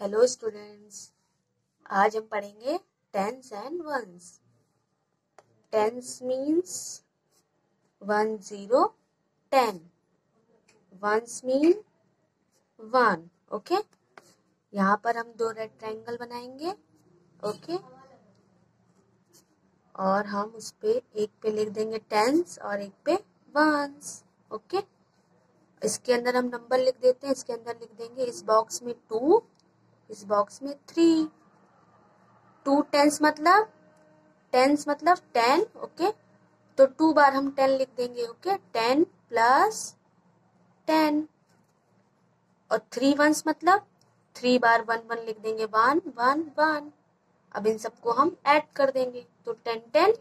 Hello students आज हम पढ़ेंगे tens and ones tens means one zero ten ones mean one okay यहाँ पर हम दो रेड ट्रायंगल बनाएँगे ओके और हम उस पे एक पे लिख देंगे टेंस और एक पे वंस ओके इसके अंदर हम नंबर लिख देते हैं, इसके अंदर लिख देंगे इस बॉक्स में टू इस बॉक्स में थ्री टू टेंस मतलब टेंस मतलब टेन ओके तो टू बार हम टेन लिख देंगे ओके टेन प्लस टेन और थ्री वंस मतलब थ्री बार वन वन लिख देंगे वन वन वन अब इन सबको हम ऐड कर देंगे। तो ten ten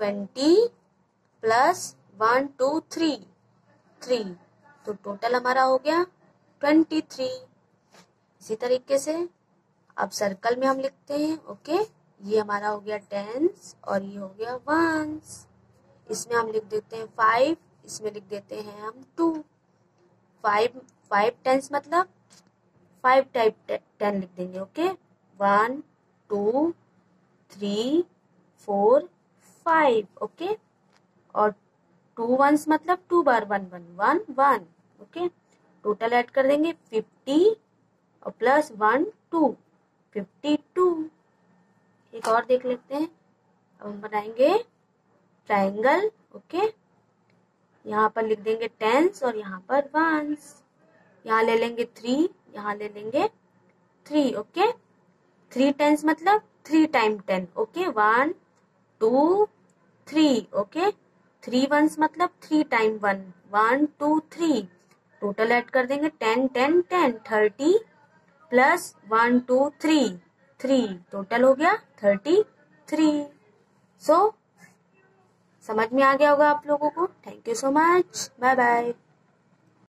twenty plus one two three three तो टोटल हमारा हो गया ट्वेंटी थ्री इसी तरीके से अब सर्कल में हम लिखते हैं ओके ये हमारा हो गया टेंस और ये हो गया वंस इसमें हम लिख देते हैं फाइव इसमें लिख देते हैं हम टू फाइव फाइव टेंस मतलब फाइव टाइप टेन लिख देंगे okay one two three four five okay और टू वंस मतलब टू बार one one one one okay total add कर देंगे fifty plus one two, fifty two. एक और देख लेते हैं। अब हम बनाएँगे ट्राइंगल ओके यहाँ पर लिख देंगे टेंस और यहाँ पर वंस यहाँ ले लेंगे थ्री यहाँ ले लेंगे थ्री ओके थ्री टेंस मतलब three time ten okay one two three okay three ones मतलब three time one one two three total add कर देंगे ten ten ten thirty plus one, two, three. Three total हो गया thirty three so समझ में आ गया होगा आप लोगों को। Thank you so much bye bye